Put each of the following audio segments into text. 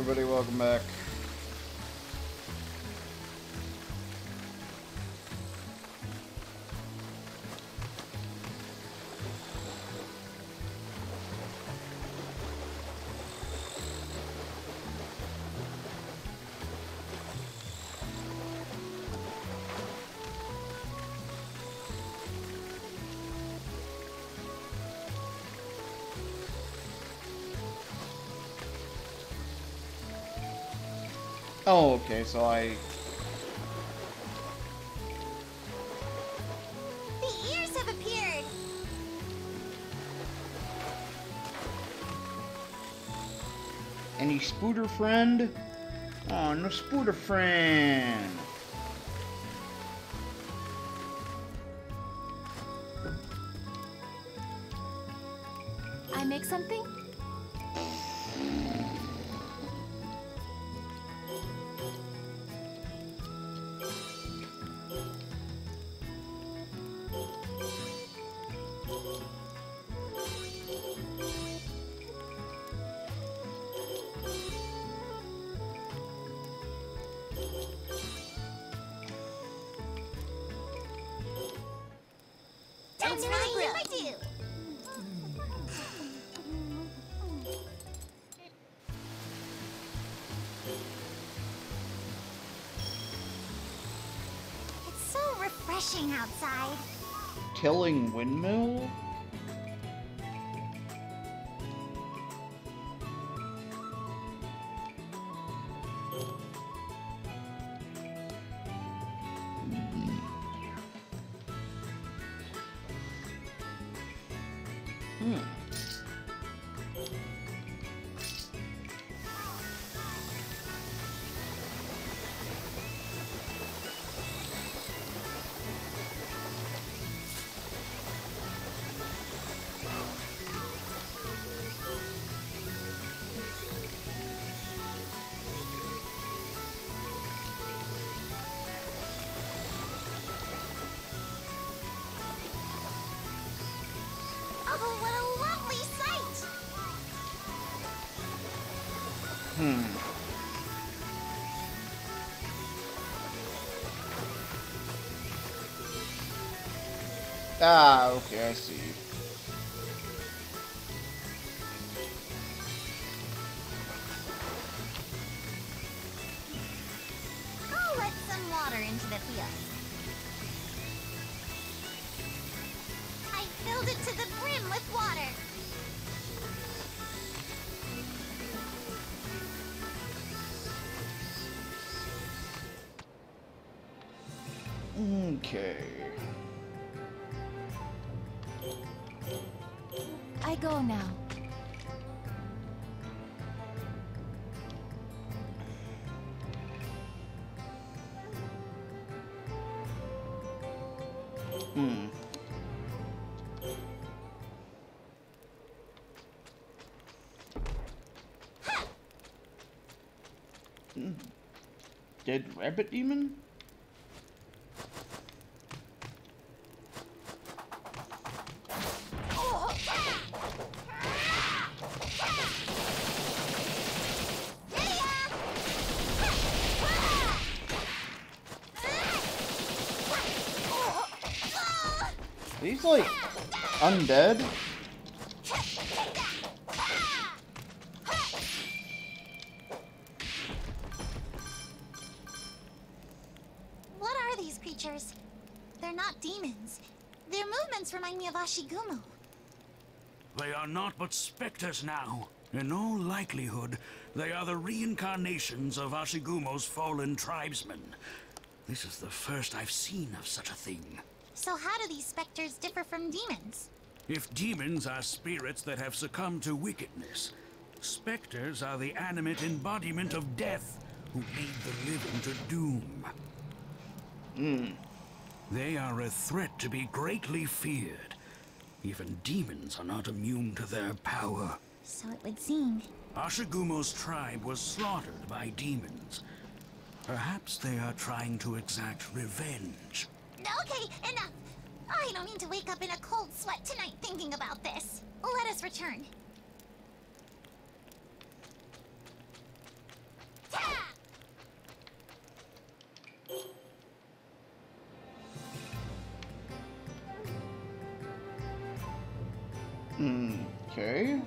everybody, welcome back. Oh, okay, so I... The ears have appeared. Any Spooter friend? Oh, no Spooter friend. Killing Windmill? Hmm. Ah, okay, I see. Rabbit demon? He's like undead. Creatures? They're not demons. Their movements remind me of Ashigumo. They are not but specters now. In all likelihood, they are the reincarnations of Ashigumo's fallen tribesmen. This is the first I've seen of such a thing. So how do these specters differ from demons? If demons are spirits that have succumbed to wickedness, specters are the animate embodiment of death who lead the living to doom. Hmm. They are a threat to be greatly feared. Even demons are not immune to their power. So it would seem. Ashigumo's tribe was slaughtered by demons. Perhaps they are trying to exact revenge. Okay, enough. I don't need to wake up in a cold sweat tonight thinking about this. Let us return. Okay.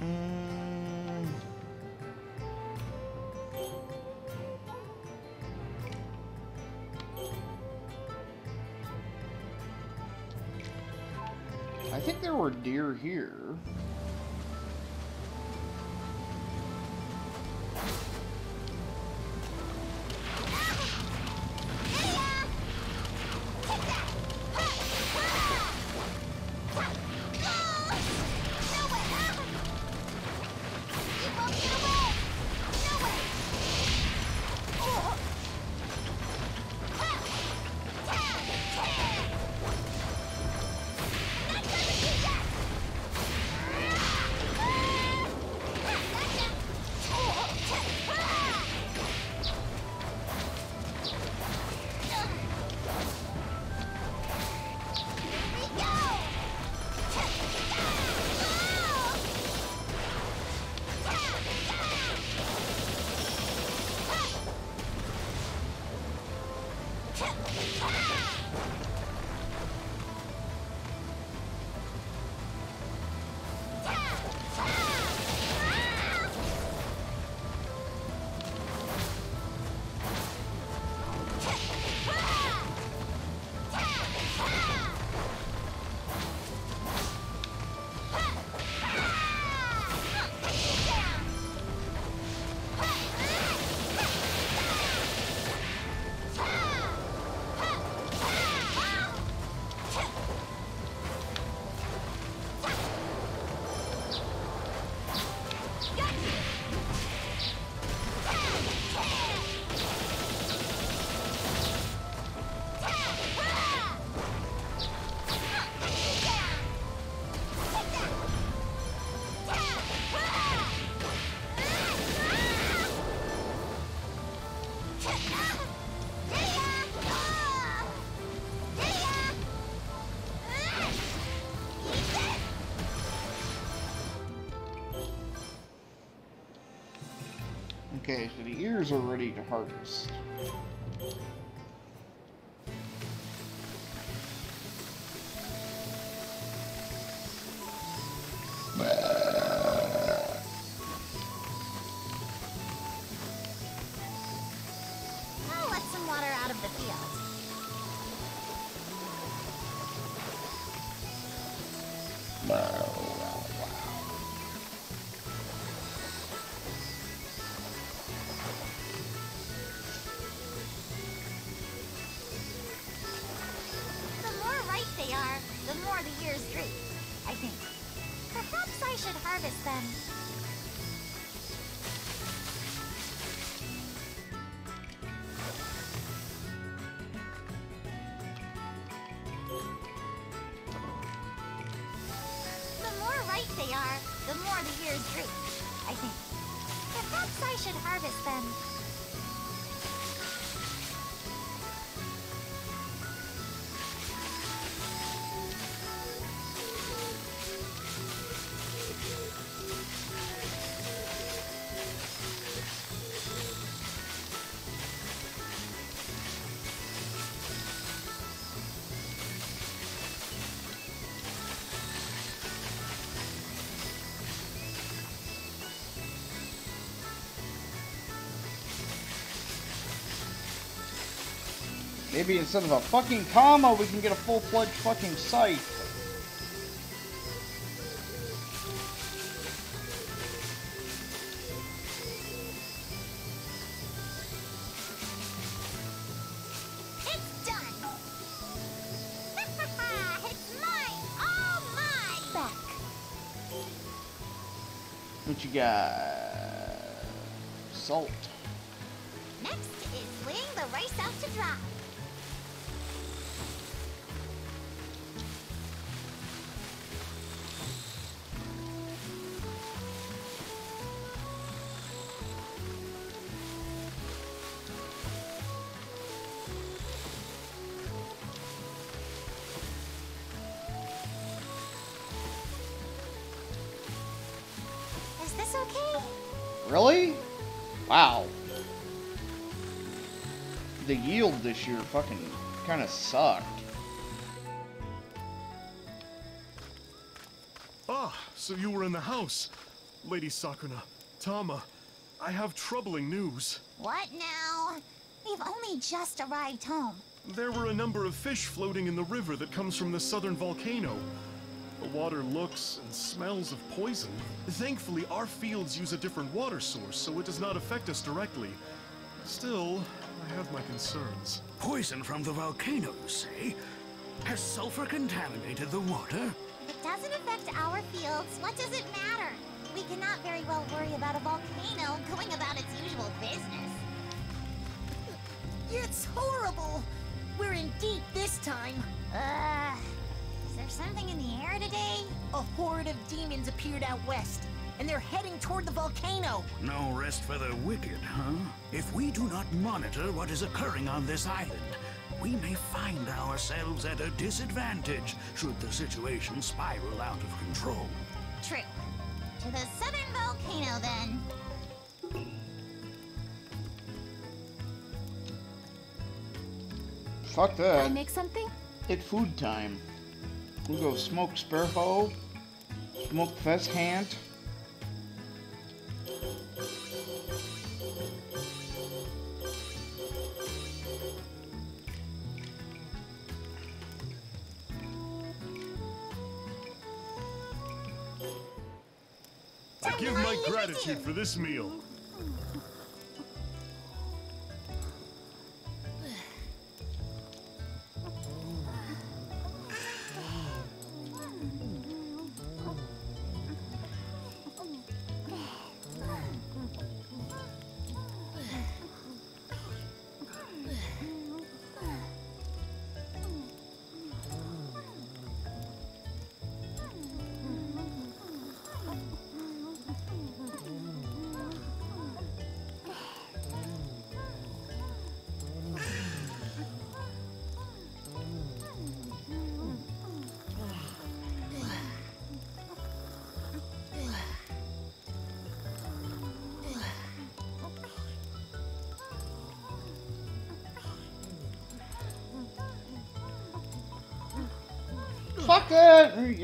Mm. I think there were deer here. The ears are ready to harvest. I'll let some water out of the. Maybe instead of a fucking comma, we can get a full-fledged fucking scythe. It's Really? Wow. the yield this year fucking kind of sucked. Ah, so you were in the house. Lady Sakuna, Tama, I have troubling news. What now? We've only just arrived home. There were a number of fish floating in the river that comes from the southern volcano. The water looks and smells of poison. Thankfully, our fields use a different water source, so it does not affect us directly. Still, I have my concerns. Poison from the volcano, you eh? say? Has sulfur contaminated the water? If it doesn't affect our fields, what does it matter? We cannot very well worry about a volcano going about its usual business. It's horrible! We're in deep this time. Ugh. Is there something in the air today? A horde of demons appeared out west, and they're heading toward the volcano. No rest for the wicked, huh? If we do not monitor what is occurring on this island, we may find ourselves at a disadvantage should the situation spiral out of control. True. To the southern volcano, then. Fuck Can I that. make something? It's food time. We'll go smoke sparrow, smoke fez hand. I give my gratitude for this meal.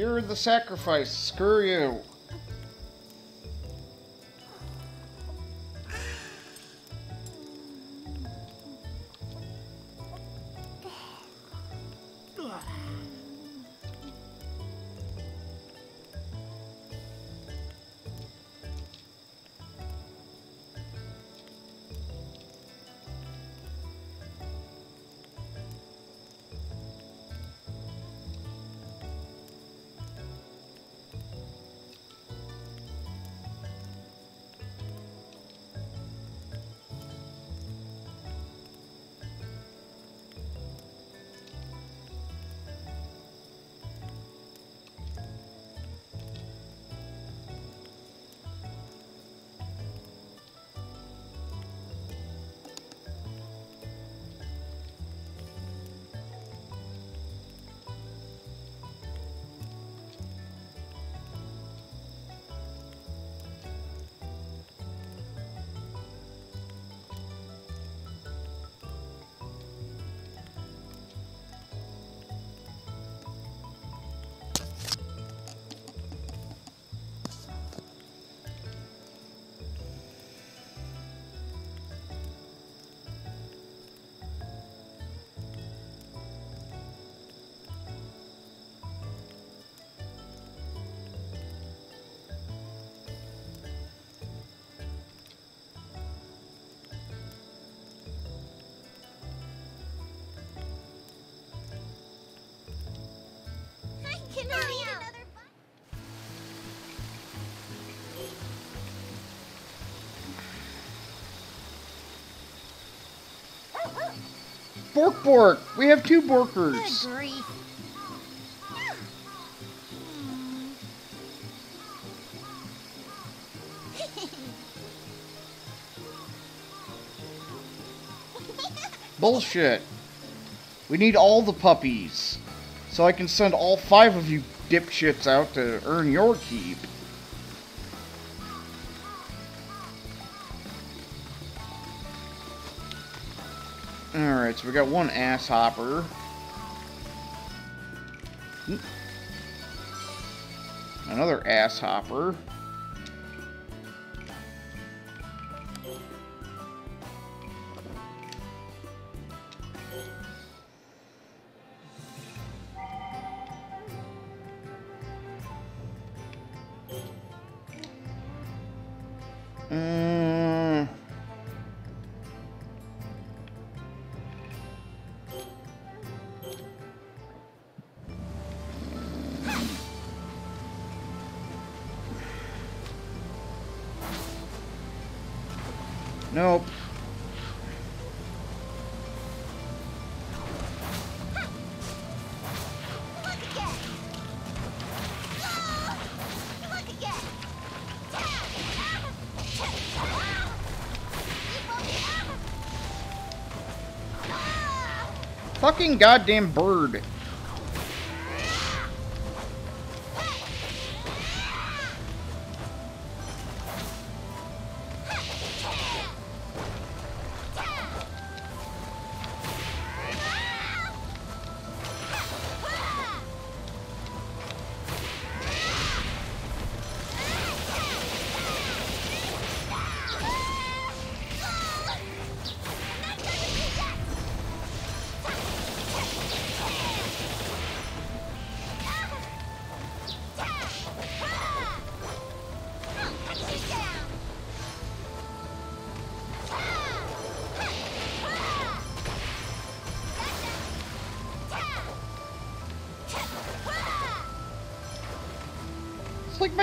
You're the sacrifice. Screw you. Bork Bork! We have two Borkers! Bullshit. We need all the puppies. So I can send all five of you dipshits out to earn your keep. Alright, so we got one ass hopper. Hmm. Another ass hopper. Ah! Fucking goddamn bird.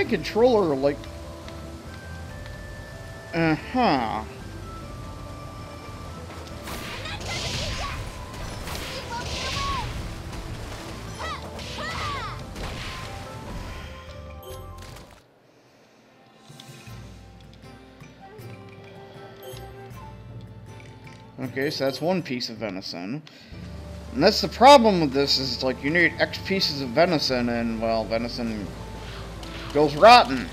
Controller, like. Uh huh. Okay, so that's one piece of venison. And that's the problem with this is like you need X pieces of venison and well venison goes rotten.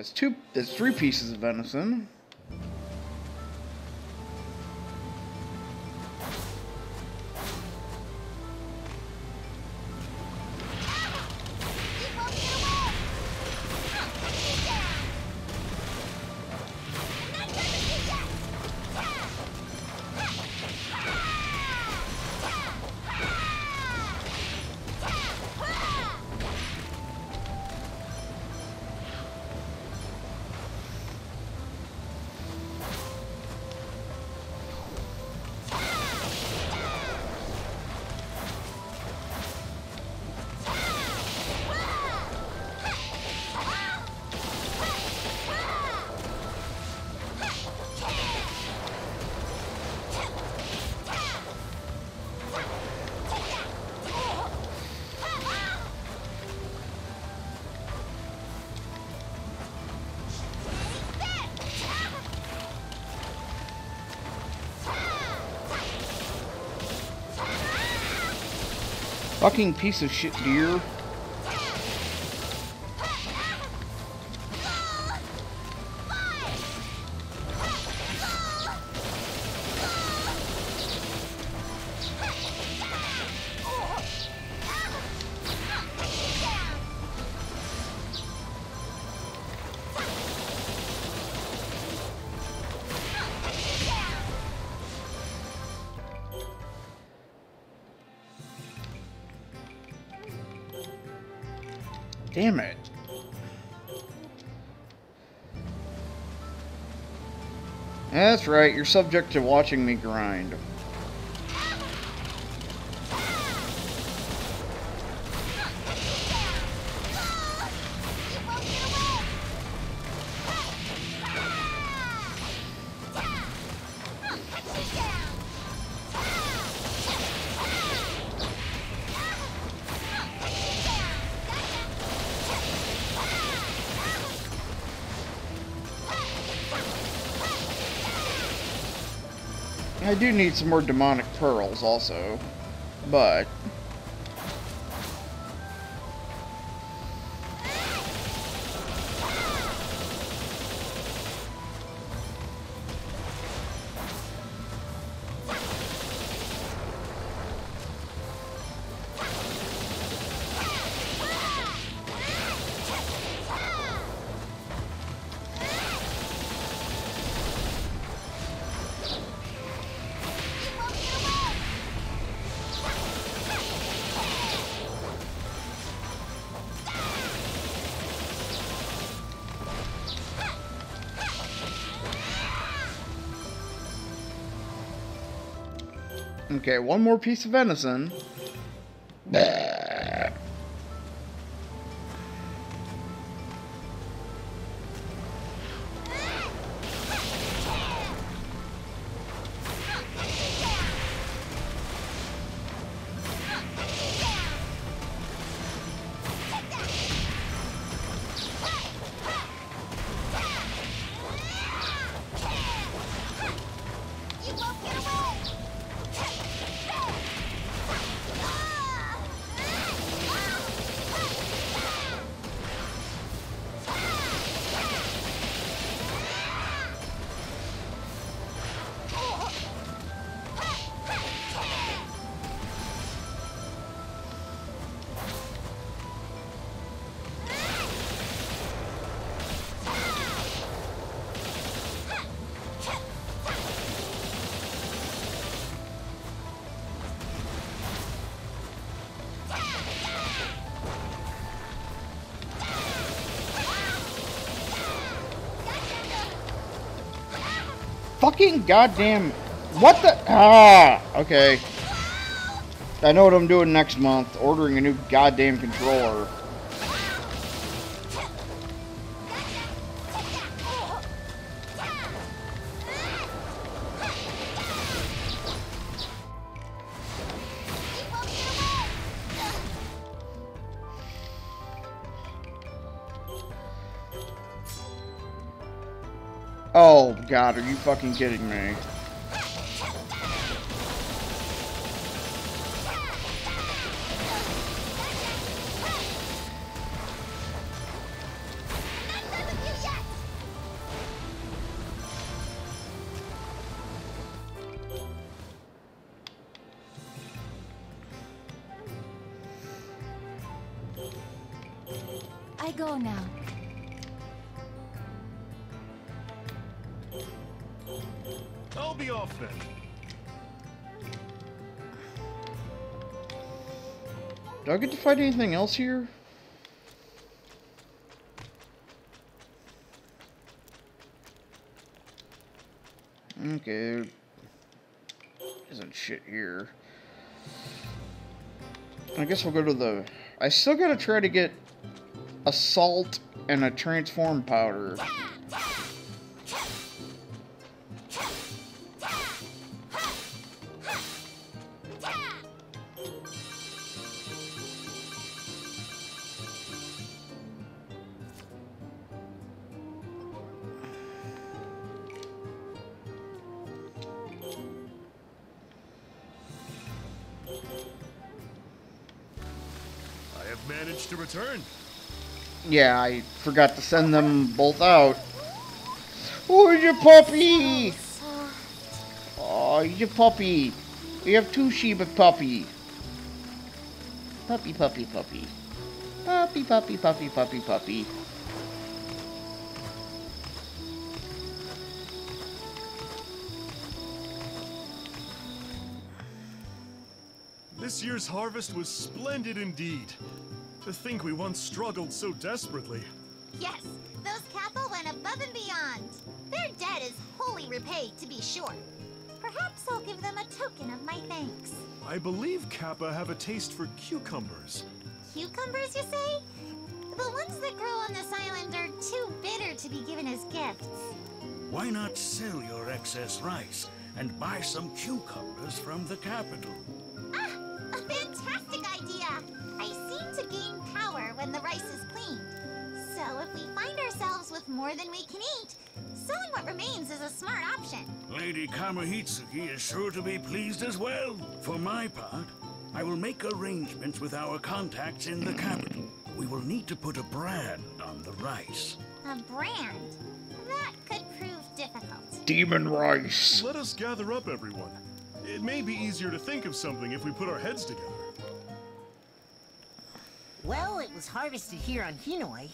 It's two it's three pieces of venison. Fucking piece of shit deer. Right, you're subject to watching me grind. Do need some more demonic pearls also, but Okay, one more piece of venison. Bah. Fucking goddamn. What the? Ah, okay. I know what I'm doing next month. Ordering a new goddamn controller. God, are you fucking kidding me? I go now. Then. Do I get to fight anything else here? Okay. Isn't shit here. I guess we'll go to the... I still gotta try to get a salt and a transform powder. Yeah, I forgot to send them both out. Oh, your puppy! Oh, your puppy. We have two Shiba puppy. Puppy, puppy, puppy. Puppy, puppy, puppy, puppy, puppy. This year's harvest was splendid indeed. To think we once struggled so desperately. Yes, those Kappa went above and beyond. Their debt is wholly repaid, to be sure. Perhaps I'll give them a token of my thanks. I believe Kappa have a taste for cucumbers. Cucumbers, you say? The ones that grow on this island are too bitter to be given as gifts. Why not sell your excess rice and buy some cucumbers from the capital? More than we can eat, selling what remains is a smart option. Lady Kamuhitsuki is sure to be pleased as well. For my part, I will make arrangements with our contacts in the capital. We will need to put a brand on the rice. A brand? That could prove difficult. Demon rice. Let us gather up, everyone. It may be easier to think of something if we put our heads together. Well, it was harvested here on Hinoe,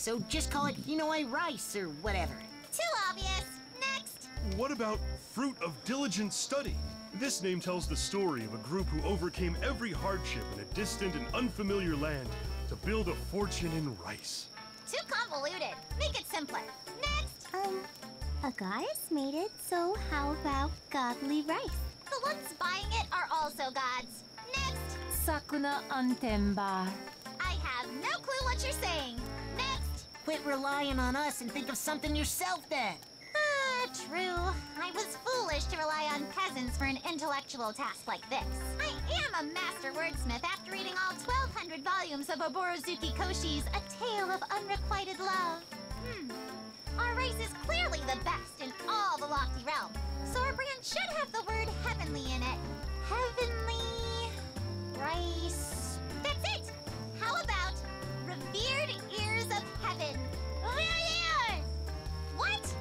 so just call it Hinoe rice or whatever. Too obvious. Next! What about Fruit of Diligent Study? This name tells the story of a group who overcame every hardship in a distant and unfamiliar land to build a fortune in rice. Too convoluted. Make it simpler. Next! Um, a goddess made it, so how about godly rice? The ones buying it are also gods. Next! Sakuna Antemba. I have no clue what you're saying. Next! Quit relying on us and think of something yourself then. Ah, true. I was foolish to rely on peasants for an intellectual task like this. I am a master wordsmith after reading all 1,200 volumes of Oborozuki Koshi's A Tale of Unrequited Love. Hmm. Our race is clearly the best in all the lofty realm, so our brand should have the word heavenly in it. Heavenly... rice... That's it! How about revered ears of heaven? Revered ears! What?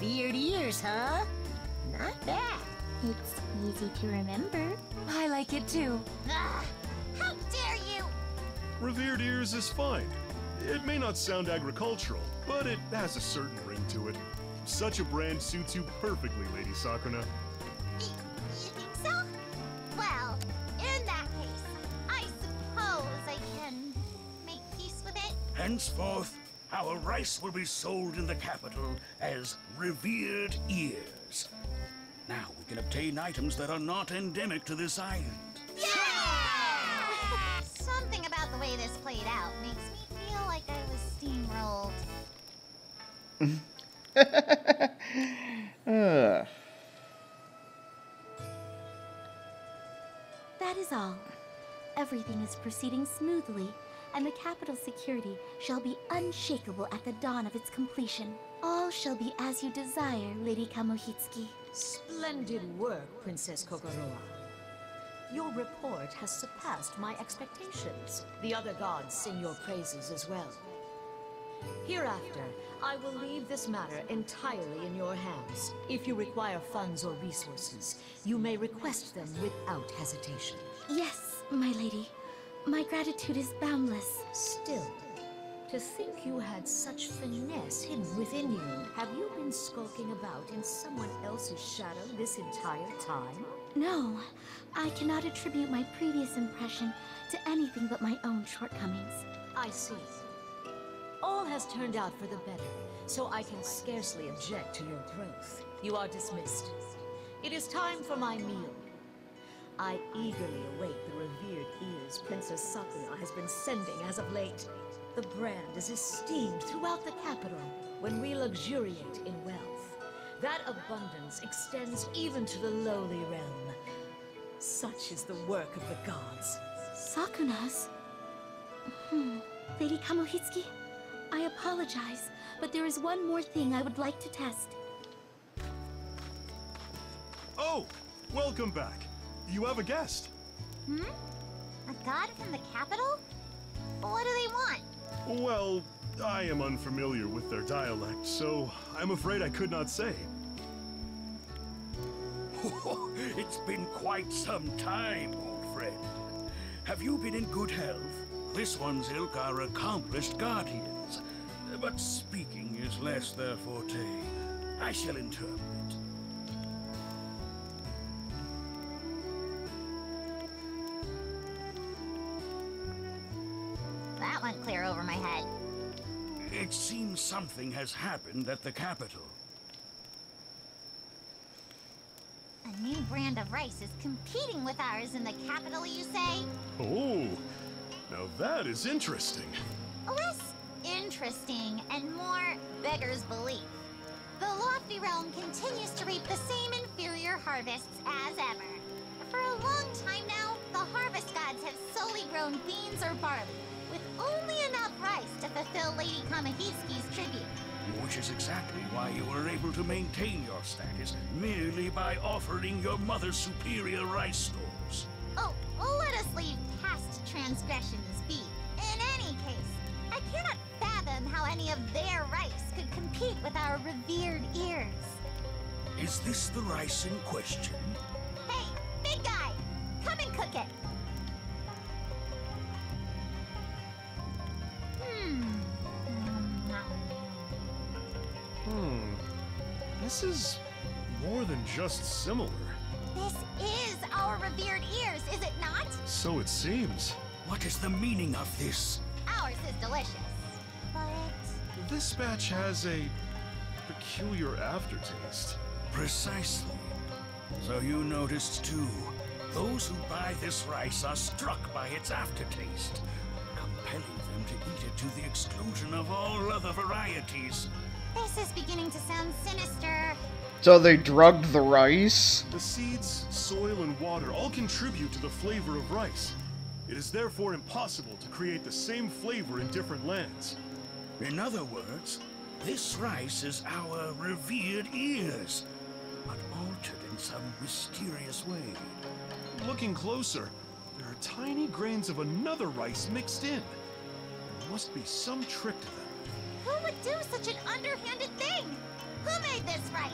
Revered ears, huh? Not bad. It's easy to remember. I like it too. Ugh, how dare you! Revered ears is fine. It may not sound agricultural, but it has a certain ring to it. Such a brand suits you perfectly, Lady Sakuna. Henceforth, our rice will be sold in the capital as revered ears. Now we can obtain items that are not endemic to this island. Yeah! Something about the way this played out makes me feel like I was steamrolled. Ugh. Uh. That is all. Everything is proceeding smoothly, and the capital's security shall be unshakable at the dawn of its completion. All shall be as you desire, Lady Kamuhitsuki. Splendid work, Princess Kokorowa. Your report has surpassed my expectations. The other gods sing your praises as well. Hereafter, I will leave this matter entirely in your hands. If you require funds or resources, you may request them without hesitation. Yes, my lady. My gratitude is boundless. Still, to think you had such finesse hidden within you, have you been skulking about in someone else's shadow this entire time? No, I cannot attribute my previous impression to anything but my own shortcomings. I see. All has turned out for the better, so I can scarcely object to your growth. You are dismissed. It is time for my meal. I eagerly await the revered ears Princess Sakuna has been sending as of late. The brand is esteemed throughout the capital when we luxuriate in wealth. That abundance extends even to the lowly realm. Such is the work of the gods. Sakuna's? Hmm. Lady Kamuhitsuki, I apologize, but there is one more thing I would like to test. Oh, welcome back. You have a guest. Hmm? A god from the capital? What do they want? Well, I am unfamiliar with their dialect, so I'm afraid I could not say. it's been quite some time, old friend. Have you been in good health? This one's ilk are accomplished guardians, but speaking is less their forte. I shall interpret. Something has happened at the capital. A new brand of rice is competing with ours in the capital, you say? Oh, now that is interesting. Less interesting and more beggar's belief. The Lofty Realm continues to reap the same inferior harvests as ever. For a long time now, the harvest gods have solely grown beans or barley, with only enough rice to fulfill Lady Kamuhitsuki's tribute. Which is exactly why you were able to maintain your status merely by offering your mother superior rice stores. Oh, let us leave past transgressions be. In any case, I cannot fathom how any of their rice could compete with our revered ears. Is this the rice in question? This is more than just similar. This is our revered ears, is it not? So it seems. What is the meaning of this? Ours is delicious. But This batch has a peculiar aftertaste. Precisely. So you noticed too. Those who buy this rice are struck by its aftertaste, compelling them to eat it to the exclusion of all other varieties. This is beginning to sound sinister. So they drugged the rice? The seeds, soil, and water all contribute to the flavor of rice. It is therefore impossible to create the same flavor in different lands. In other words, this rice is our revered ears, but altered in some mysterious way. Looking closer, there are tiny grains of another rice mixed in. There must be some trick to them. Who would do such an underhanded thing? Who made this rice?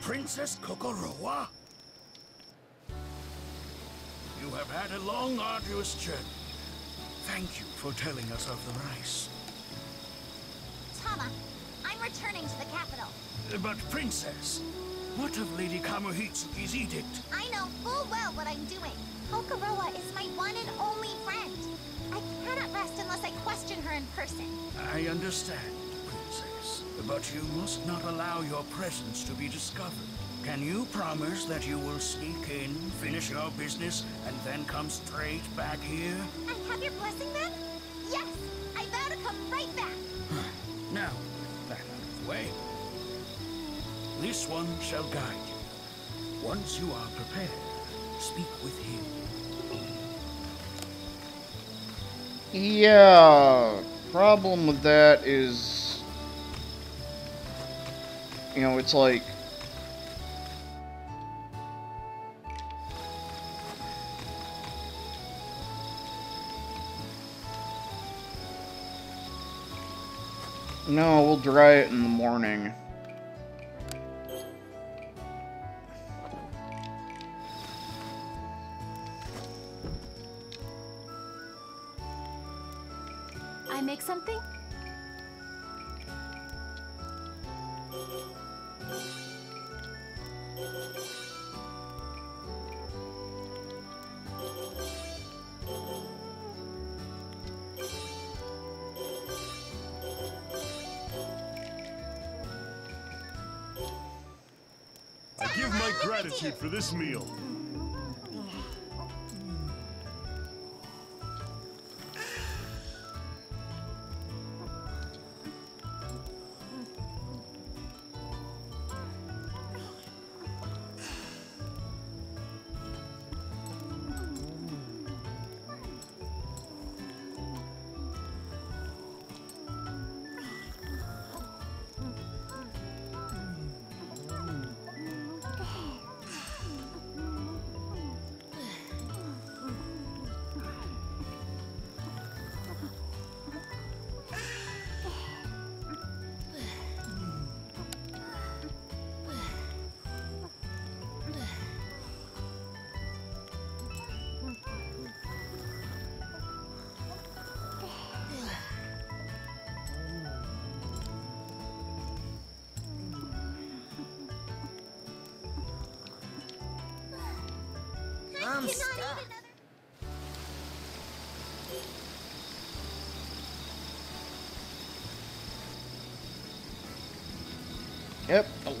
Princess Kokorowa? You have had a long, arduous journey. Thank you for telling us of the rice. Tama, I'm returning to the capital. Uh, but, Princess, what of Lady Kamuhitsuki's edict? I know full well what I'm doing. Kokorowa is my one and only friend. I cannot rest unless I question her in person. I understand, Princess, but you must not allow your presence to be discovered. Can you promise that you will sneak in, finish your business, and then come straight back here? I have your blessing then? Yes! I vow to come right back! Now, that out of the way. This one shall guide you. Once you are prepared, speak with him. Yeah, problem with that is, you know, it's like, no, we'll dry it in the morning. For this meal.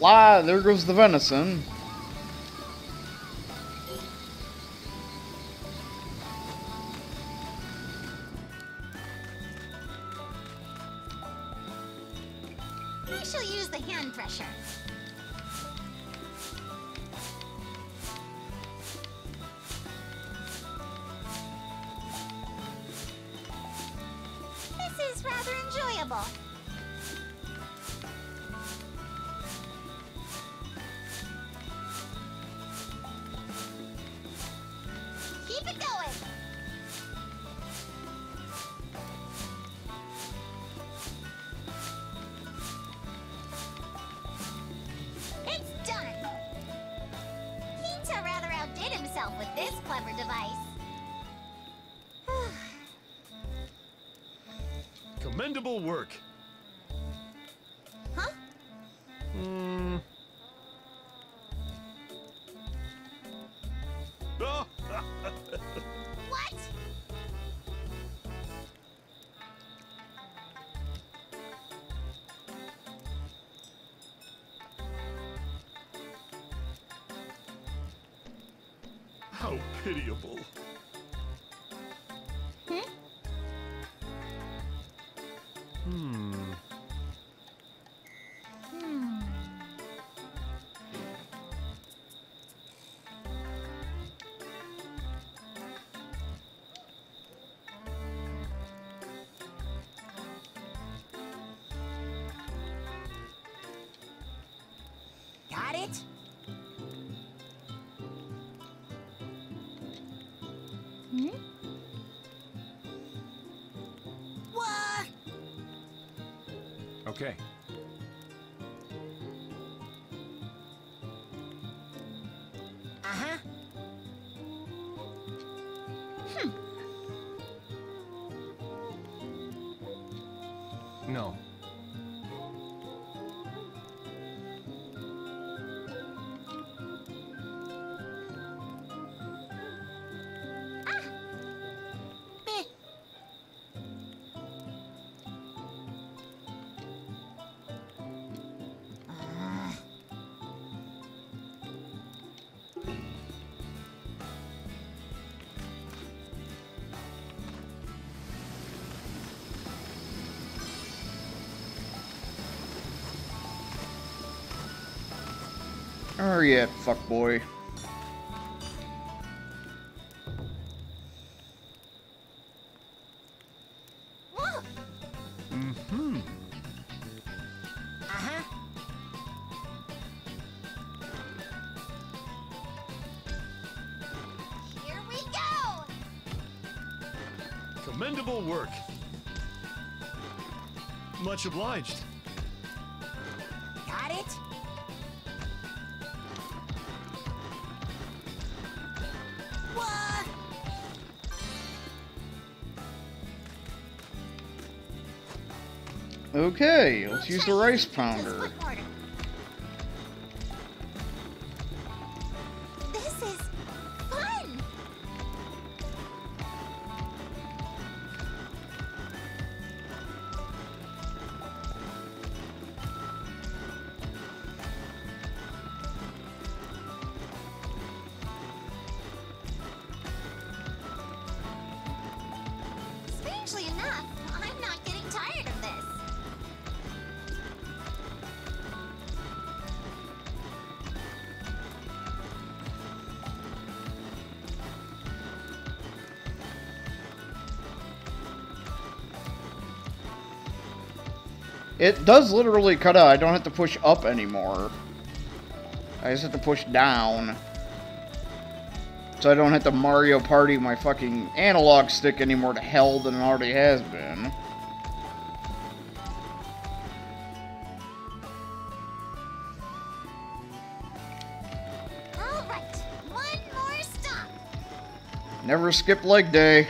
Yep, a lot. There goes the venison. I shall use the hand thresher. Commendable work. Huh? Hmm. What? how pitiable. Got it? Hmm? What? Okay. Uh-huh. No. Hurry up, fuckboy. Whoa! Mm-hmm. Uh-huh. Here we go! Commendable work. Much obliged. Okay, let's use the rice pounder. It does literally cut out. I don't have to push up anymore. I just have to push down. So I don't have to Mario Party my fucking analog stick anymore to hell than it already has been. All right, one more stop. Never skip leg day.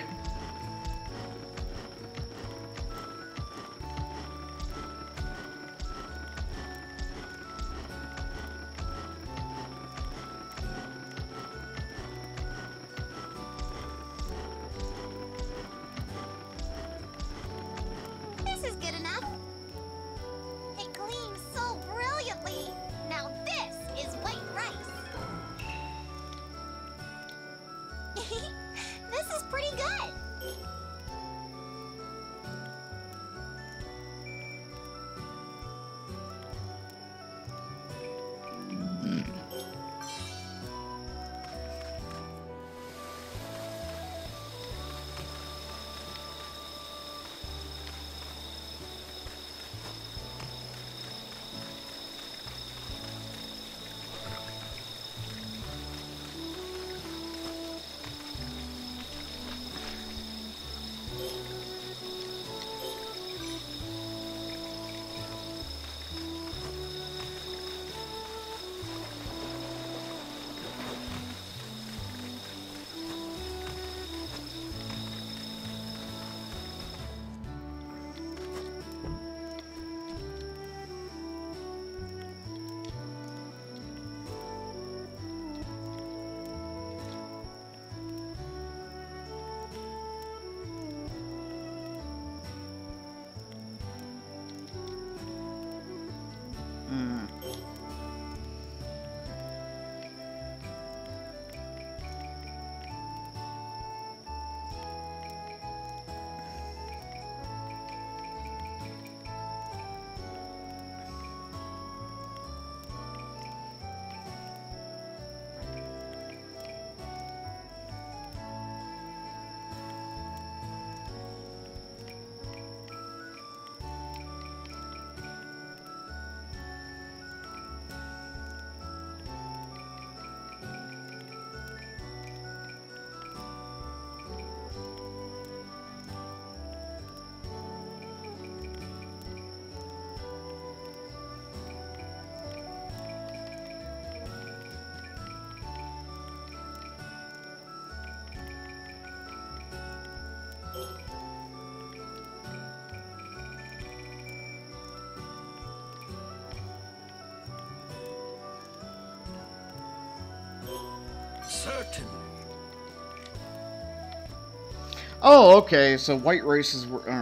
Oh, okay. So white races were all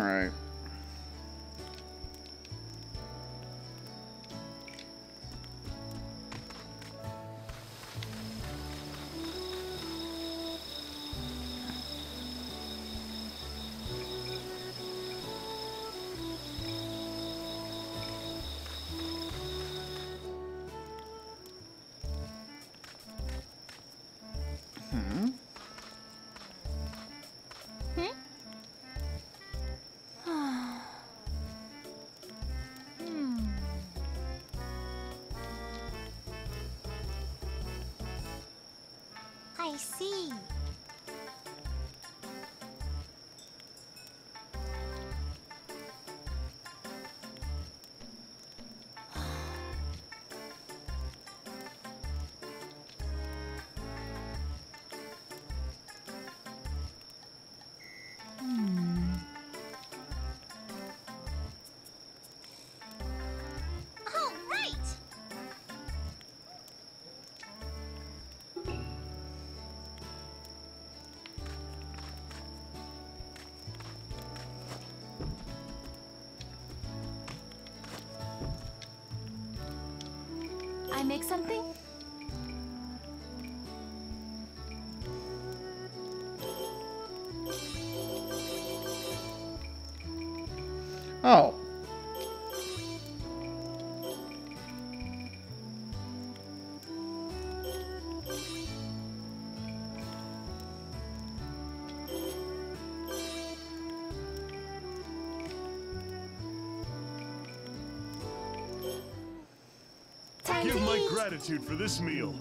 I see. Make something? Gratitude for this meal.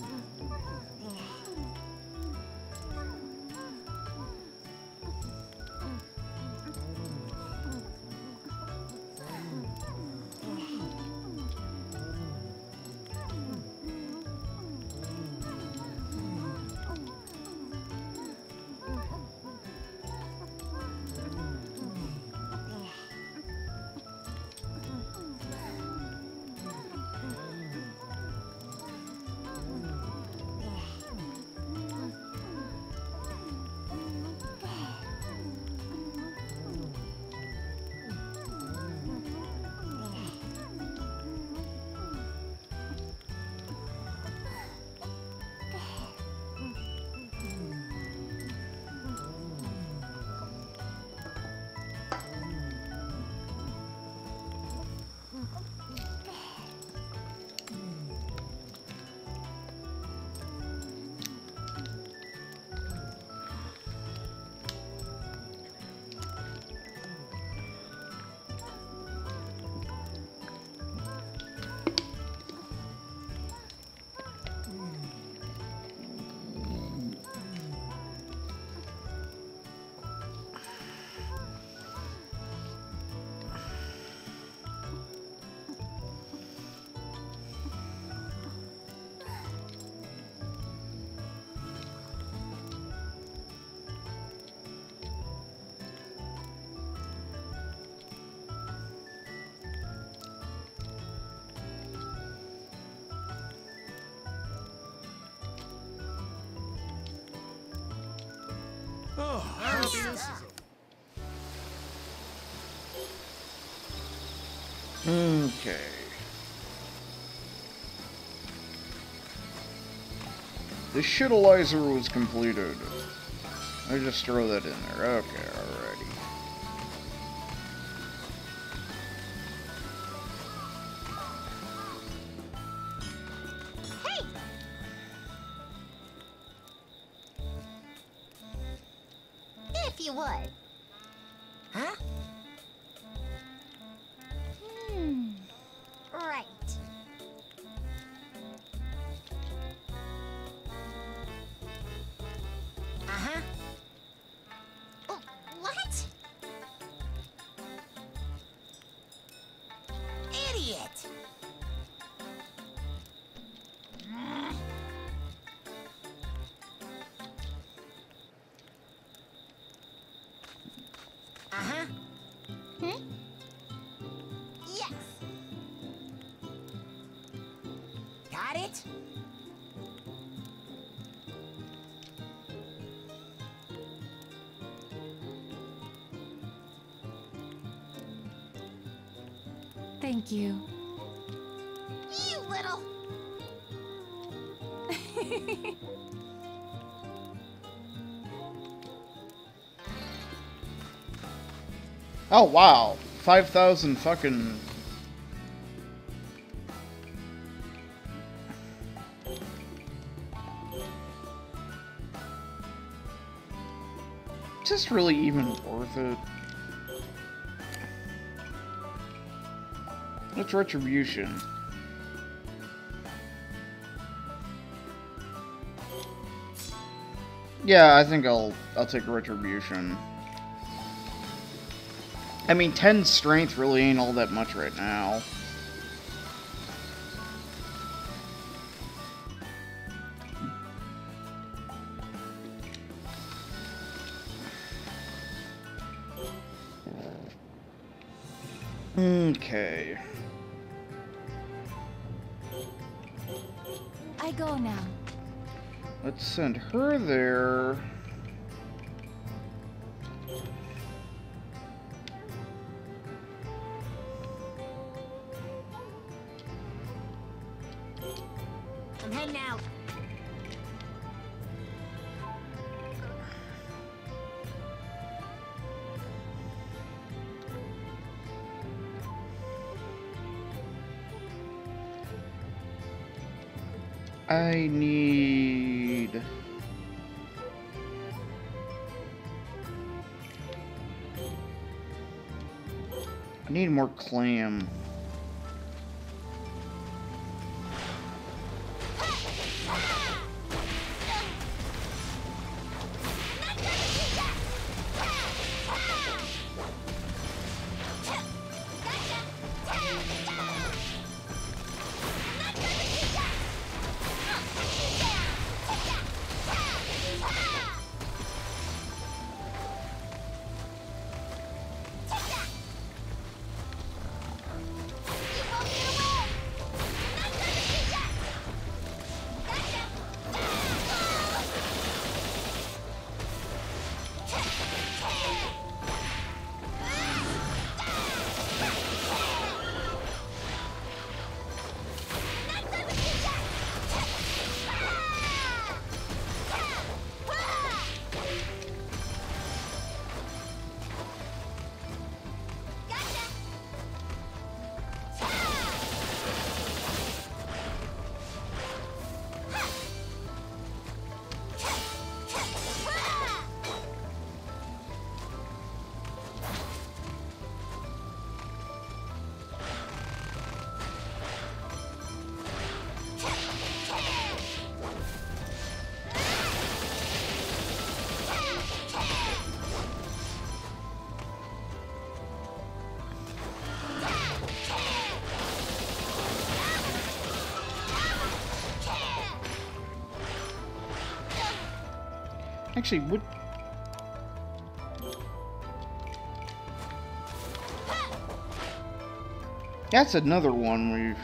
Okay. The shitalizer was completed. I just throw that in there. Okay, Hmm? Yes. Got it? Thank you. You little... Oh wow, five thousand fucking. Is this really even worth it? What's retribution? Yeah, I think I'll I'll take retribution. I mean, 10 strength really ain't all that much right now. Okay. I go now. Let's send her there. I need... I need more clam. Actually, would... That's another one we've...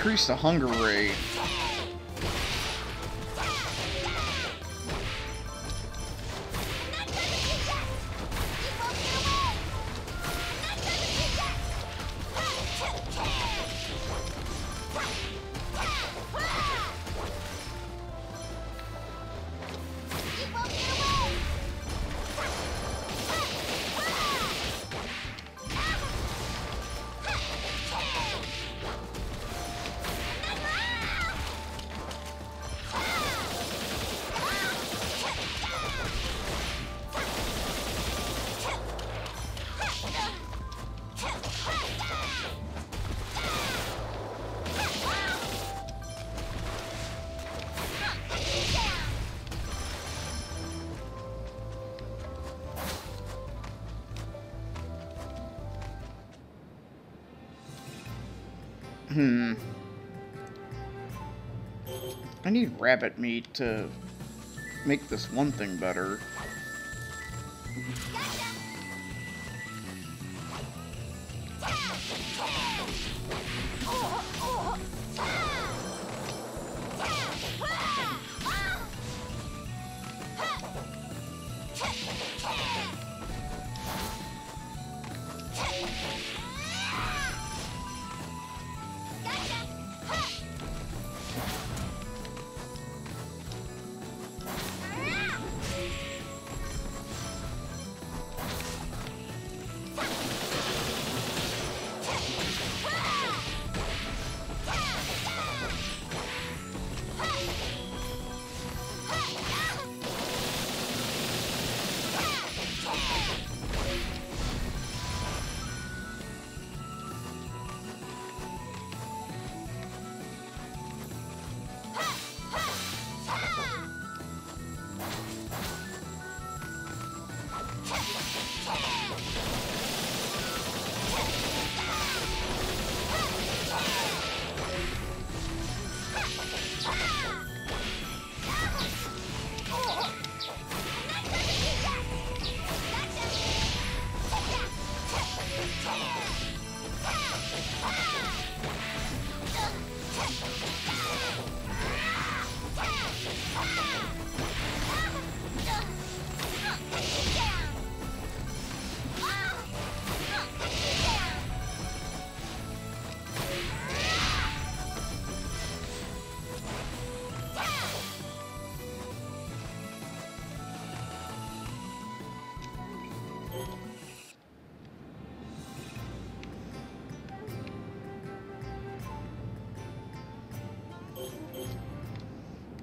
Decrease the hunger rate. Rabbit meat to make this one thing better.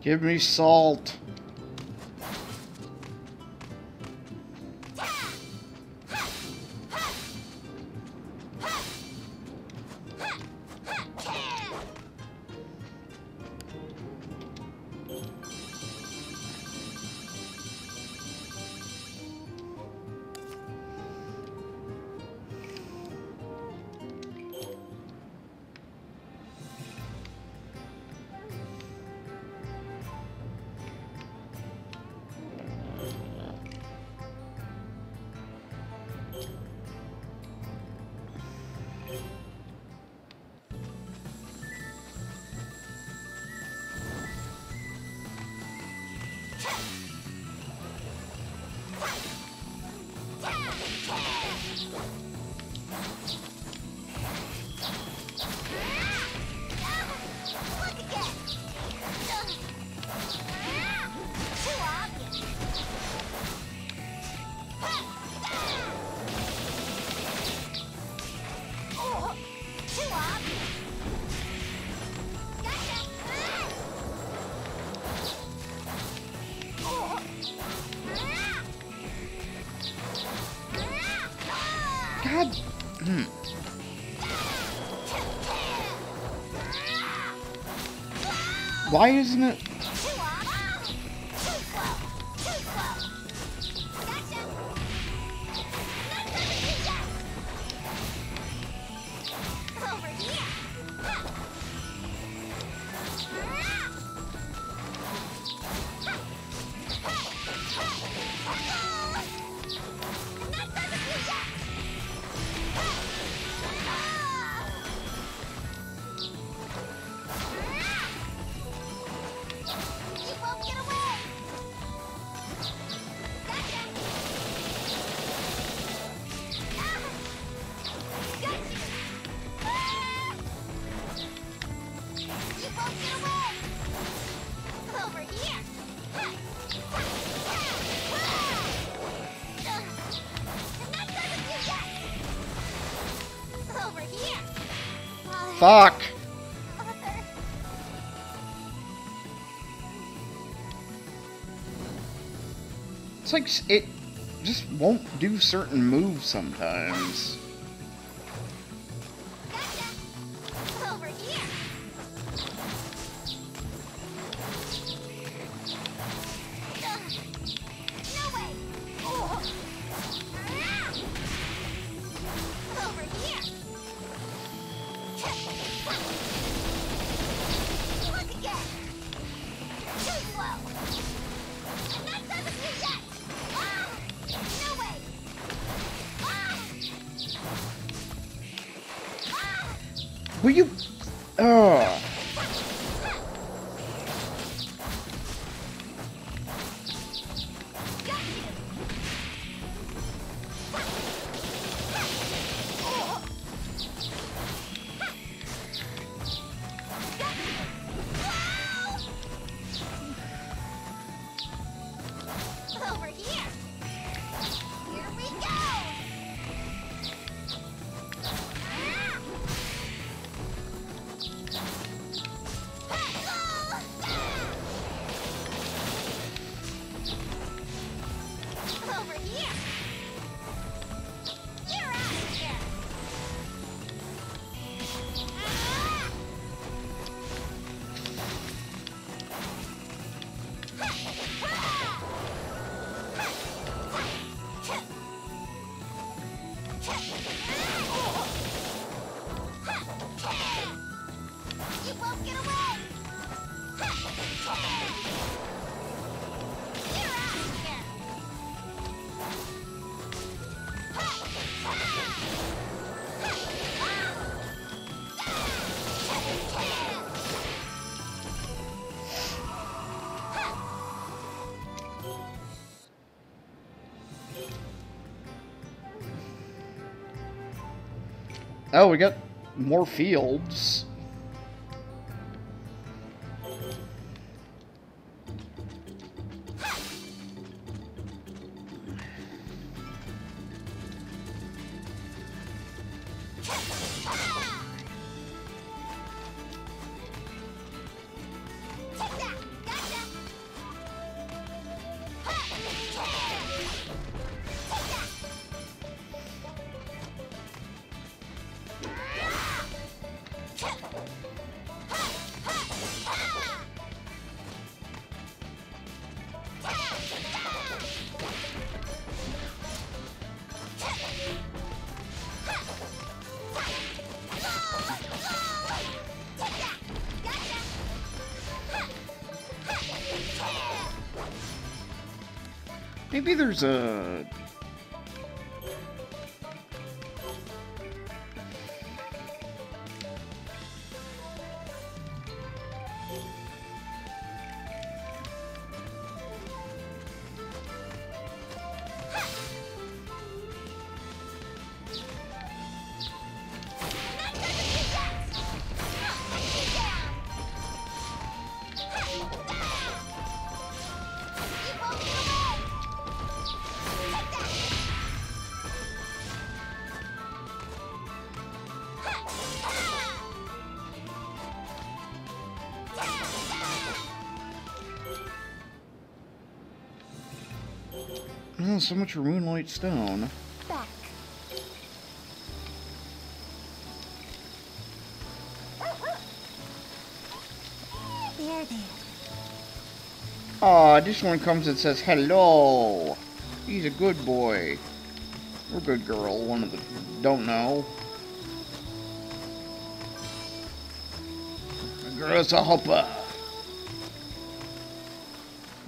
Give me salt. Why isn't it? Fuck. It's like it just won't do certain moves sometimes. Oh, we got more fields. Maybe there's a. Oh, so much for Moonlight Stone. Back. There, there. Aw, this one comes and says hello. He's a good boy. Or good girl, one of the don't know. Grasshopper.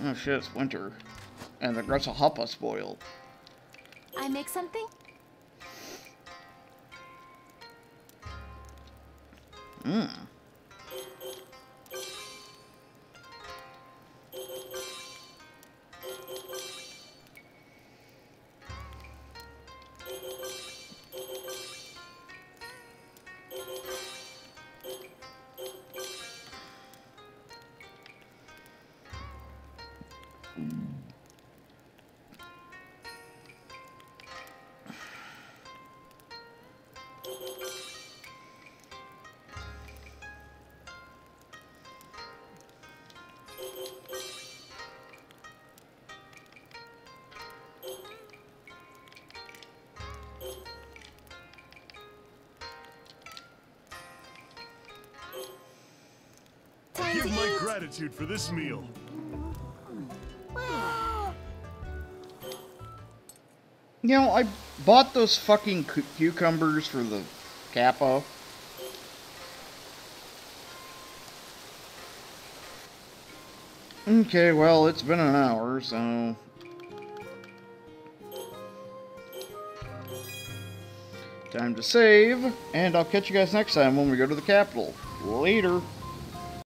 Oh shit, it's winter. And the grasshopper spoiled. I make something? Mmm. Gratitude for this meal. You know, I bought those fucking cu- cucumbers for the Kappa. Okay, well, it's been an hour, so... Time to save, and I'll catch you guys next time when we go to the capital. Later.